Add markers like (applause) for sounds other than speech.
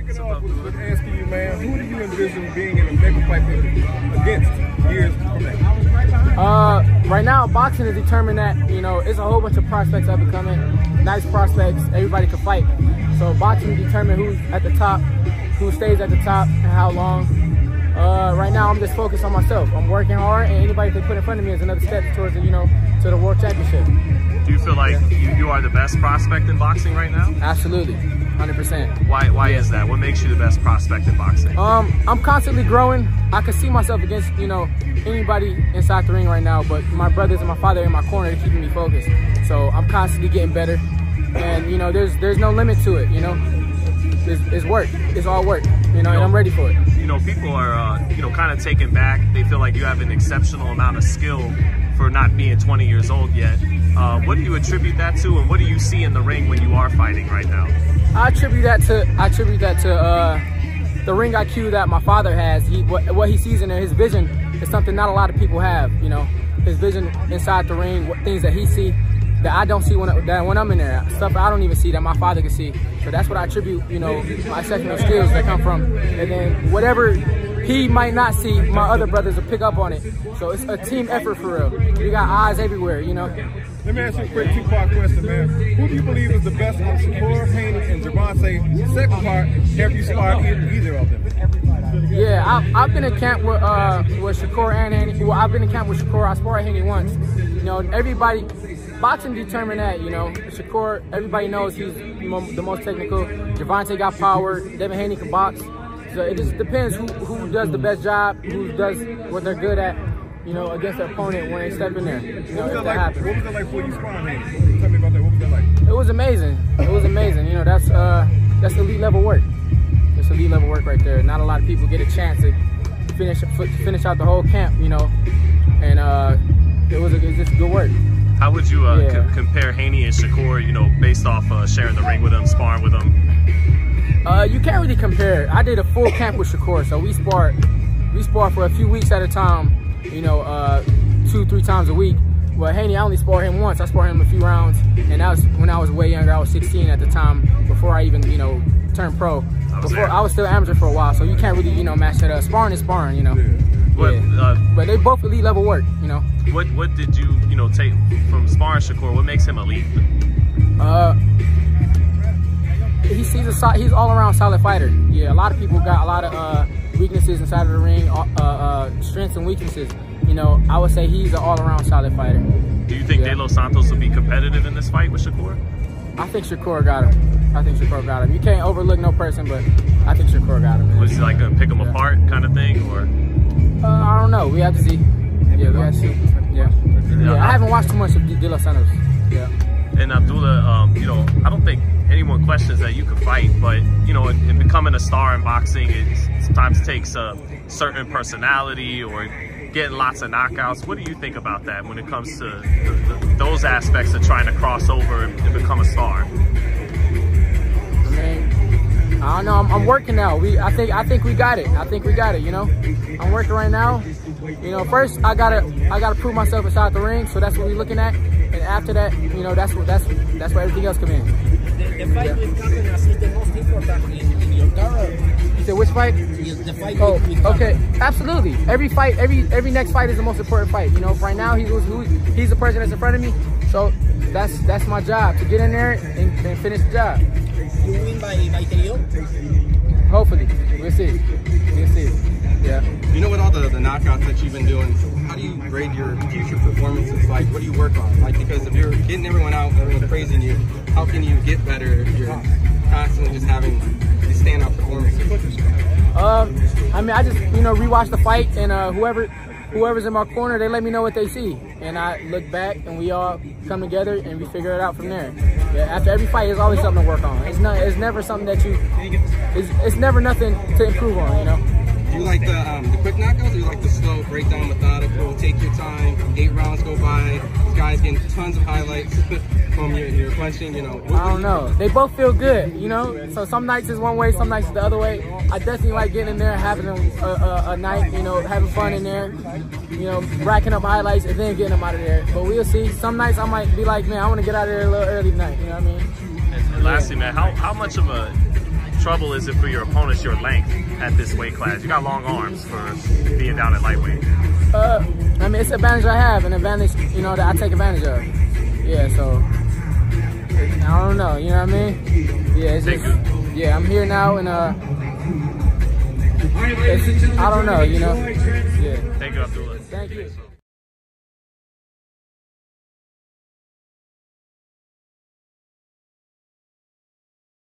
Off with, asking you, man, who do you envision being in a mega fight against years from now? Uh, right now, boxing is determined that you know it's a whole bunch of prospects up and coming, nice prospects. Everybody can fight. So boxing determine who's at the top, who stays at the top, and how long. Uh, right now, I'm just focused on myself. I'm working hard, and anybody they put in front of me is another step towards the, you know to the world championship. Do you feel like yeah. you, you are the best prospect in boxing right now? Absolutely. 100%. Why why is that? What makes you the best prospect in boxing? Um, I'm constantly growing. I can see myself against, you know, anybody inside the ring right now, but my brothers and my father in my corner are keeping me focused. So I'm constantly getting better. And, you know, there's there's no limit to it, you know. It's, it's work. It's all work, you know, you know, and I'm ready for it. You know, people are, uh, you know, kind of taken back. They feel like you have an exceptional amount of skill for not being 20 years old yet. Uh, what do you attribute that to, and what do you see in the ring when you are fighting right now? I attribute that to I attribute that to uh, the ring IQ that my father has. He what, what he sees in there, his vision is something not a lot of people have. You know, his vision inside the ring, what things that he see that I don't see when that when I'm in there, stuff I don't even see that my father can see. So that's what I attribute, you know, my exceptional skills that come from. And then whatever he might not see, my other brothers will pick up on it. So it's a team effort for real. We got eyes everywhere, you know. Let me ask you a quick two-part question, man. Who do you believe is the best on Shakur, Haney, and Gervonta? Second part, have you sparred either of them? Yeah, I, I've been in camp with uh, with Shakur and Haney. Well, I've been in camp with Shakur. I sparred Haney once. You know, everybody, boxing determined that. You know, Shakur, everybody knows he's the most technical. Gervonta got power. Devin Haney can box. So it just depends who, who does the best job, who does what they're good at you know, against their opponent when they step in there. You know, what, was that like, what was that like for you sparring? Tell me about that. What was that like? It was amazing. It was amazing. You know, that's uh, that's elite level work. That's elite level work right there. Not a lot of people get a chance to finish finish out the whole camp. You know, and uh, it was, a, it was just good work. How would you uh, yeah. compare Haney and Shakur? You know, based off uh, sharing the ring with them, sparring with them. Uh, you can't really compare. I did a full (laughs) camp with Shakur, so we sparred. We sparred for a few weeks at a time you know, uh, two, three times a week. Well, Haney, I only sparred him once. I sparred him a few rounds, and that was when I was way younger. I was 16 at the time, before I even, you know, turned pro. Before I was still amateur for a while, so you can't really, you know, match that up. Sparring is sparring, you know. What, yeah. uh, but they both elite level work, you know. What What did you, you know, take from sparring Shakur? What makes him elite? Uh, he sees a he's all around solid fighter. Yeah, a lot of people got a lot of uh weaknesses inside of the ring, uh, uh, strengths and weaknesses. You know, I would say he's an all-around solid fighter. Do you think yeah. De Los Santos will be competitive in this fight with Shakur? I think Shakur got him. I think Shakur got him. You can't overlook no person, but I think Shakur got him. Was he like gonna pick him yeah. apart kind of thing, or? Uh, I don't know. We have to see. Yeah, we have to see. Yeah. Yeah, I haven't watched too much of De Los Santos. Yeah. And Abdullah, um, you know, I don't think anyone questions that you could fight, but you know, in, in becoming a star in boxing, it sometimes takes a certain personality or getting lots of knockouts. What do you think about that when it comes to the, the, those aspects of trying to cross over and, and become a star? I don't know. I'm, I'm, working now. We, I think, I think we got it. I think we got it. You know, I'm working right now. You know, first I gotta, I gotta prove myself inside the ring. So that's what we're looking at. And after that, you know, that's what, that's, that's where everything else come in. The, the fight yeah. with Cadenas is the most important in, in your career. You said which fight? The fight oh, okay, absolutely. Every fight, every every next fight is the most important fight. You know, right now he's he's the person that's in front of me, so that's that's my job to get in there and, and finish the job. You win by by KO? Hopefully, we'll see. We'll see. Yeah. You know, with all the, the knockouts that you've been doing, how do you grade your future performances? Like, what do you work on? Like, because if you're getting everyone out, everyone's praising you, how can you get better if you're constantly just having these standout performances? Um, I mean, I just you know rewatch the fight, and uh, whoever whoever's in my corner, they let me know what they see, and I look back, and we all come together, and we figure it out from there. Yeah, after every fight, there's always something to work on. It's not, it's never something that you, it's, it's never nothing to improve on, you know. Do you like the um, the quick knockouts or you like the slow breakdown methodical, take your time, eight rounds go by, getting tons of highlights (laughs) from your, your punching, you know? I don't know. They both feel good, you know? So some nights is one way, some nights is the other way. I definitely like getting in there, having a, a, a night, you know, having fun in there, you know, racking up highlights and then getting them out of there. But we'll see. Some nights I might be like, man, I want to get out of there a little early tonight, you know what I mean? And, and lastly, man, how, how much of a trouble is it for your opponents your length at this weight class? You got long arms for being down at lightweight. Uh, I mean, it's an advantage I have, an advantage, you know, that I take advantage of. Yeah, so I don't know, you know what I mean? Yeah, it's just, yeah, I'm here now, and uh, it's, I don't know, you know. Yeah. Thank you, Abdullah. Thank you.